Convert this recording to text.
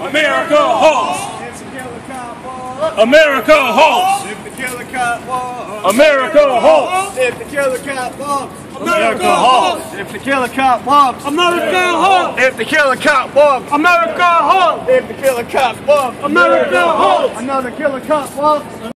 America halts. America halts. If the killer cop walks. America halts. If the killer cop walks. America halts. If the killer cop walks. America halts. If the killer cop walks. America halts. If the killer cop walks. America halts. Another killer cop walks.